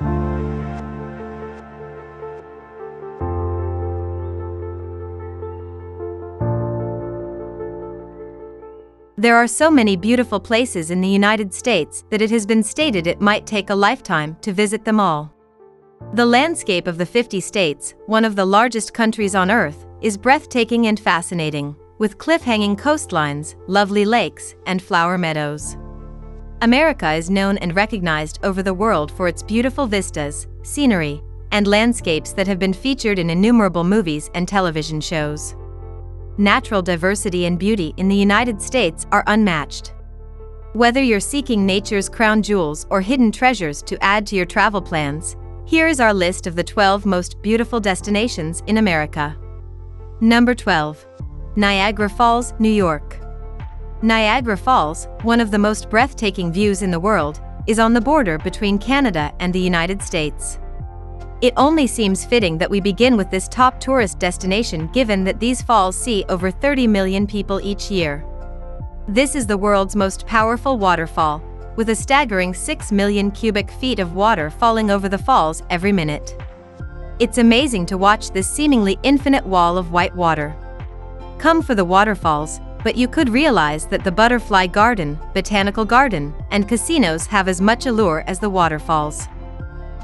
There are so many beautiful places in the United States that it has been stated it might take a lifetime to visit them all. The landscape of the 50 states, one of the largest countries on Earth, is breathtaking and fascinating, with cliff-hanging coastlines, lovely lakes, and flower meadows. America is known and recognized over the world for its beautiful vistas, scenery, and landscapes that have been featured in innumerable movies and television shows natural diversity and beauty in the United States are unmatched. Whether you're seeking nature's crown jewels or hidden treasures to add to your travel plans, here is our list of the 12 most beautiful destinations in America. Number 12. Niagara Falls, New York. Niagara Falls, one of the most breathtaking views in the world, is on the border between Canada and the United States. It only seems fitting that we begin with this top tourist destination given that these falls see over 30 million people each year. This is the world's most powerful waterfall, with a staggering 6 million cubic feet of water falling over the falls every minute. It's amazing to watch this seemingly infinite wall of white water. Come for the waterfalls, but you could realize that the Butterfly Garden, Botanical Garden, and casinos have as much allure as the waterfalls.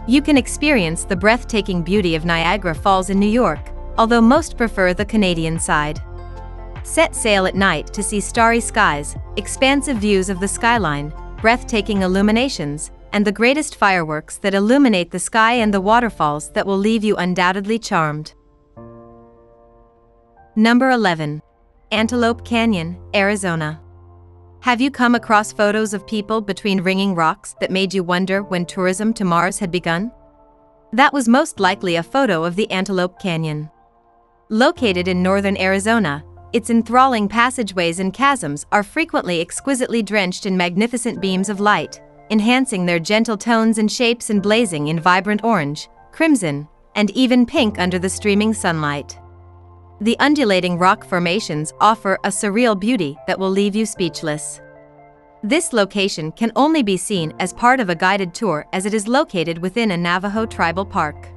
You can experience the breathtaking beauty of Niagara Falls in New York, although most prefer the Canadian side. Set sail at night to see starry skies, expansive views of the skyline, breathtaking illuminations, and the greatest fireworks that illuminate the sky and the waterfalls that will leave you undoubtedly charmed. Number 11. Antelope Canyon, Arizona. Have you come across photos of people between ringing rocks that made you wonder when tourism to Mars had begun? That was most likely a photo of the Antelope Canyon. Located in northern Arizona, its enthralling passageways and chasms are frequently exquisitely drenched in magnificent beams of light, enhancing their gentle tones and shapes and blazing in vibrant orange, crimson, and even pink under the streaming sunlight. The undulating rock formations offer a surreal beauty that will leave you speechless. This location can only be seen as part of a guided tour as it is located within a Navajo tribal park.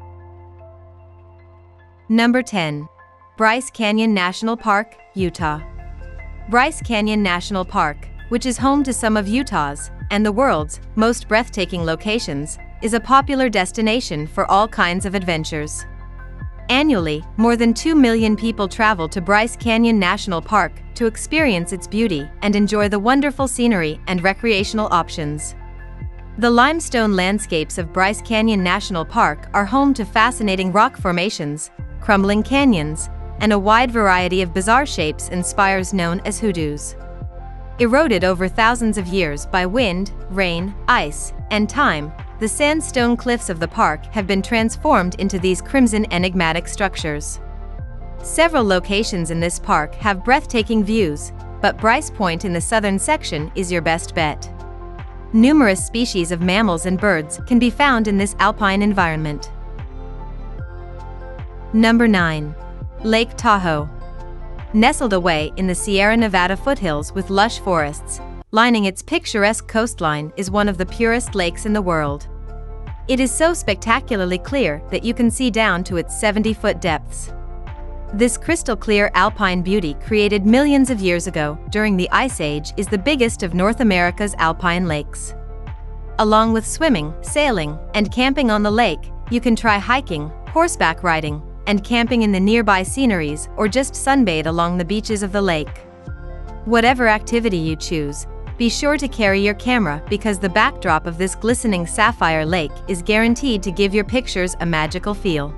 Number 10. Bryce Canyon National Park, Utah. Bryce Canyon National Park, which is home to some of Utah's and the world's most breathtaking locations, is a popular destination for all kinds of adventures. Annually, more than 2 million people travel to Bryce Canyon National Park to experience its beauty and enjoy the wonderful scenery and recreational options. The limestone landscapes of Bryce Canyon National Park are home to fascinating rock formations, crumbling canyons, and a wide variety of bizarre shapes and spires known as hoodoos. Eroded over thousands of years by wind, rain, ice, and time, the sandstone cliffs of the park have been transformed into these crimson enigmatic structures. Several locations in this park have breathtaking views, but Bryce Point in the southern section is your best bet. Numerous species of mammals and birds can be found in this alpine environment. Number 9. Lake Tahoe. Nestled away in the Sierra Nevada foothills with lush forests, lining its picturesque coastline is one of the purest lakes in the world. It is so spectacularly clear that you can see down to its 70-foot depths. This crystal-clear alpine beauty created millions of years ago during the Ice Age is the biggest of North America's alpine lakes. Along with swimming, sailing, and camping on the lake, you can try hiking, horseback riding, and camping in the nearby sceneries or just sunbathe along the beaches of the lake. Whatever activity you choose, be sure to carry your camera because the backdrop of this glistening sapphire lake is guaranteed to give your pictures a magical feel.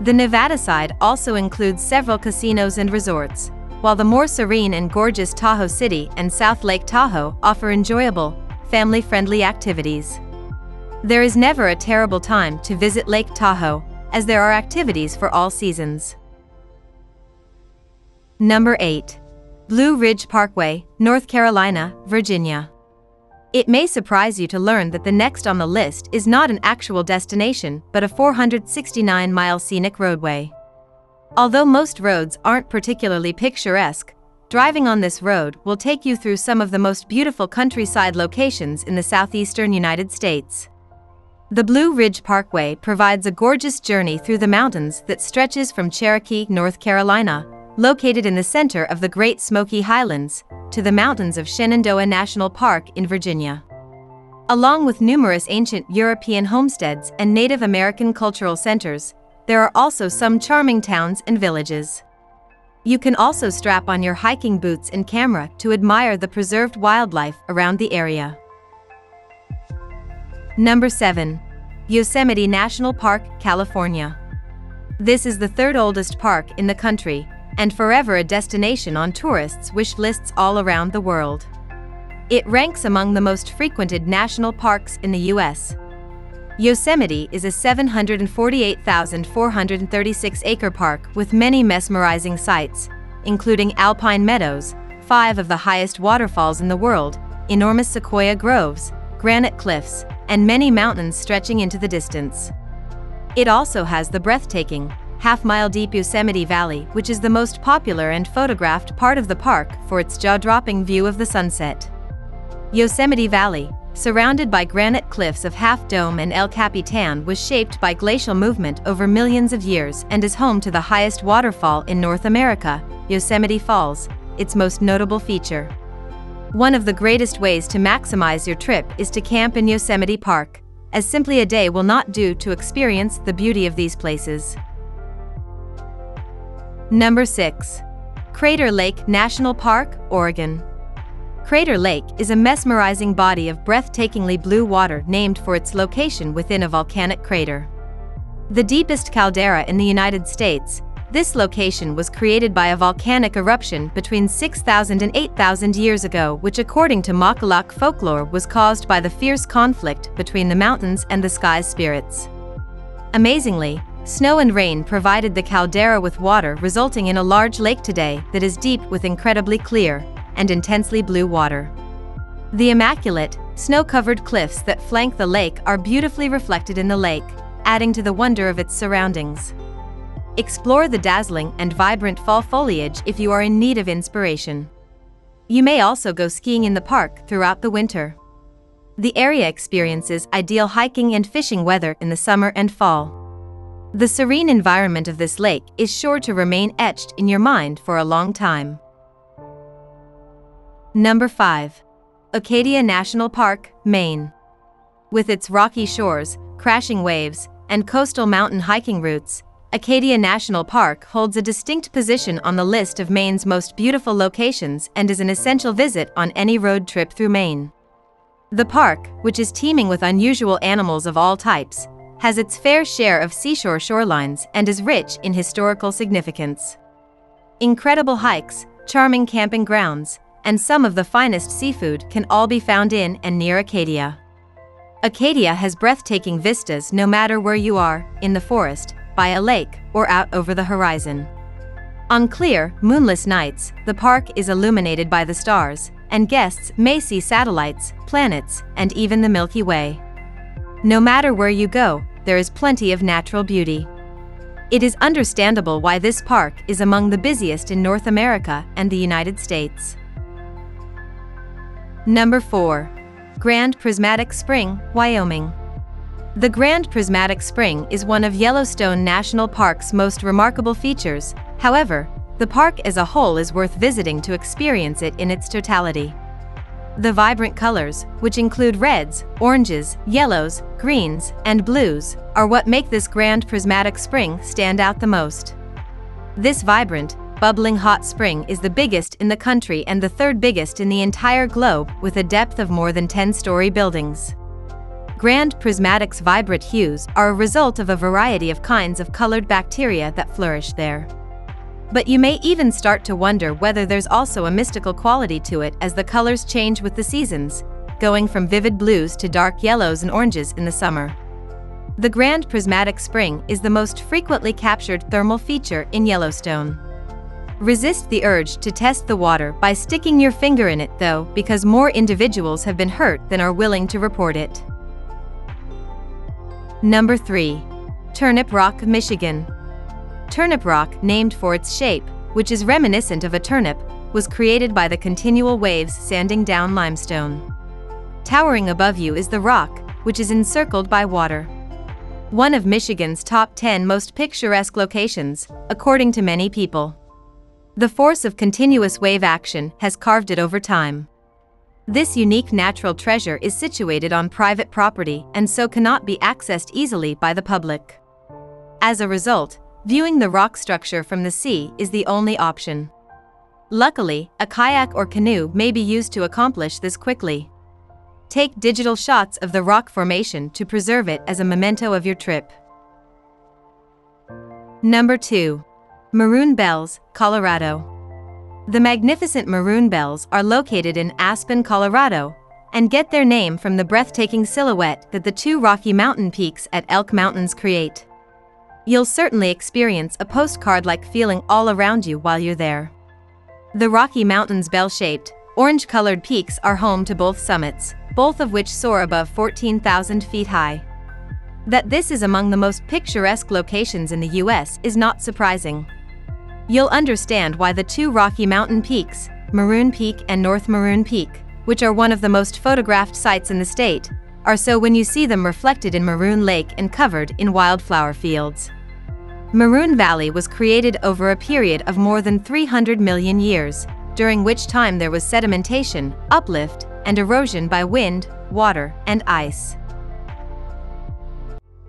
The Nevada side also includes several casinos and resorts, while the more serene and gorgeous Tahoe City and South Lake Tahoe offer enjoyable, family-friendly activities. There is never a terrible time to visit Lake Tahoe, as there are activities for all seasons. Number 8. Blue Ridge Parkway, North Carolina, Virginia. It may surprise you to learn that the next on the list is not an actual destination but a 469-mile scenic roadway. Although most roads aren't particularly picturesque, driving on this road will take you through some of the most beautiful countryside locations in the southeastern United States. The Blue Ridge Parkway provides a gorgeous journey through the mountains that stretches from Cherokee, North Carolina, located in the center of the Great Smoky Highlands, to the mountains of Shenandoah National Park in Virginia. Along with numerous ancient European homesteads and Native American cultural centers, there are also some charming towns and villages. You can also strap on your hiking boots and camera to admire the preserved wildlife around the area. Number 7. Yosemite National Park, California. This is the third oldest park in the country, and forever a destination on tourists' wish lists all around the world. It ranks among the most frequented national parks in the U.S. Yosemite is a 748,436-acre park with many mesmerizing sights, including alpine meadows, five of the highest waterfalls in the world, enormous sequoia groves, granite cliffs, and many mountains stretching into the distance. It also has the breathtaking, half-mile deep Yosemite Valley which is the most popular and photographed part of the park for its jaw-dropping view of the sunset. Yosemite Valley, surrounded by granite cliffs of Half Dome and El Capitan was shaped by glacial movement over millions of years and is home to the highest waterfall in North America, Yosemite Falls, its most notable feature. One of the greatest ways to maximize your trip is to camp in Yosemite Park, as simply a day will not do to experience the beauty of these places. Number 6. Crater Lake National Park, Oregon. Crater Lake is a mesmerizing body of breathtakingly blue water named for its location within a volcanic crater. The deepest caldera in the United States, this location was created by a volcanic eruption between 6,000 and 8,000 years ago which according to Mokoloq folklore was caused by the fierce conflict between the mountains and the sky's spirits. Amazingly, snow and rain provided the caldera with water resulting in a large lake today that is deep with incredibly clear, and intensely blue water. The immaculate, snow-covered cliffs that flank the lake are beautifully reflected in the lake, adding to the wonder of its surroundings. Explore the dazzling and vibrant fall foliage if you are in need of inspiration. You may also go skiing in the park throughout the winter. The area experiences ideal hiking and fishing weather in the summer and fall. The serene environment of this lake is sure to remain etched in your mind for a long time. Number 5. Acadia National Park, Maine. With its rocky shores, crashing waves, and coastal mountain hiking routes, Acadia National Park holds a distinct position on the list of Maine's most beautiful locations and is an essential visit on any road trip through Maine. The park, which is teeming with unusual animals of all types, has its fair share of seashore shorelines and is rich in historical significance. Incredible hikes, charming camping grounds, and some of the finest seafood can all be found in and near Acadia. Acadia has breathtaking vistas no matter where you are, in the forest, by a lake, or out over the horizon. On clear, moonless nights, the park is illuminated by the stars, and guests may see satellites, planets, and even the Milky Way. No matter where you go, there is plenty of natural beauty. It is understandable why this park is among the busiest in North America and the United States. Number 4. Grand Prismatic Spring, Wyoming. The Grand Prismatic Spring is one of Yellowstone National Park's most remarkable features, however, the park as a whole is worth visiting to experience it in its totality. The vibrant colors, which include reds, oranges, yellows, greens, and blues, are what make this Grand Prismatic Spring stand out the most. This vibrant, bubbling hot spring is the biggest in the country and the third biggest in the entire globe with a depth of more than 10-story buildings. Grand Prismatic's vibrant hues are a result of a variety of kinds of colored bacteria that flourish there. But you may even start to wonder whether there's also a mystical quality to it as the colors change with the seasons, going from vivid blues to dark yellows and oranges in the summer. The Grand Prismatic Spring is the most frequently captured thermal feature in Yellowstone. Resist the urge to test the water by sticking your finger in it though because more individuals have been hurt than are willing to report it. Number 3. Turnip Rock, Michigan. Turnip Rock, named for its shape, which is reminiscent of a turnip, was created by the continual waves sanding down limestone. Towering above you is the rock, which is encircled by water. One of Michigan's top 10 most picturesque locations, according to many people. The force of continuous wave action has carved it over time. This unique natural treasure is situated on private property and so cannot be accessed easily by the public. As a result, viewing the rock structure from the sea is the only option. Luckily, a kayak or canoe may be used to accomplish this quickly. Take digital shots of the rock formation to preserve it as a memento of your trip. Number 2. Maroon Bells, Colorado. The magnificent Maroon Bells are located in Aspen, Colorado, and get their name from the breathtaking silhouette that the two Rocky Mountain peaks at Elk Mountains create. You'll certainly experience a postcard-like feeling all around you while you're there. The Rocky Mountains bell-shaped, orange-colored peaks are home to both summits, both of which soar above 14,000 feet high. That this is among the most picturesque locations in the US is not surprising. You'll understand why the two Rocky Mountain peaks, Maroon Peak and North Maroon Peak, which are one of the most photographed sites in the state, are so when you see them reflected in Maroon Lake and covered in wildflower fields. Maroon Valley was created over a period of more than 300 million years, during which time there was sedimentation, uplift, and erosion by wind, water, and ice.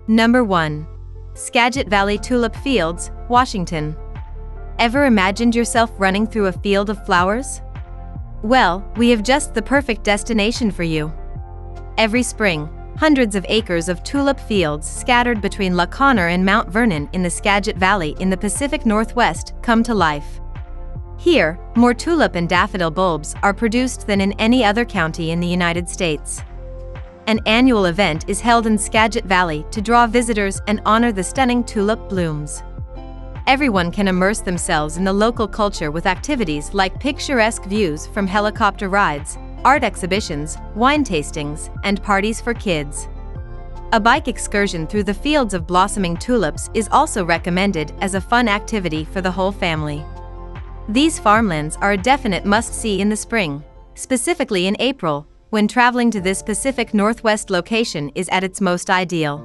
Number 1. Skagit Valley Tulip Fields, Washington. Ever imagined yourself running through a field of flowers? Well, we have just the perfect destination for you. Every spring, hundreds of acres of tulip fields scattered between La Conner and Mount Vernon in the Skagit Valley in the Pacific Northwest come to life. Here, more tulip and daffodil bulbs are produced than in any other county in the United States. An annual event is held in Skagit Valley to draw visitors and honor the stunning tulip blooms everyone can immerse themselves in the local culture with activities like picturesque views from helicopter rides, art exhibitions, wine tastings, and parties for kids. A bike excursion through the fields of blossoming tulips is also recommended as a fun activity for the whole family. These farmlands are a definite must-see in the spring, specifically in April, when traveling to this Pacific Northwest location is at its most ideal.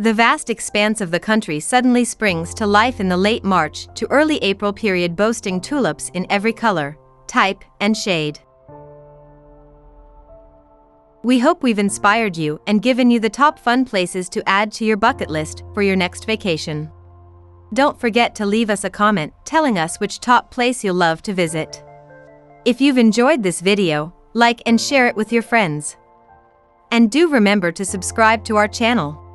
The vast expanse of the country suddenly springs to life in the late March to early April period boasting tulips in every color, type, and shade. We hope we've inspired you and given you the top fun places to add to your bucket list for your next vacation. Don't forget to leave us a comment telling us which top place you'll love to visit. If you've enjoyed this video, like and share it with your friends. And do remember to subscribe to our channel.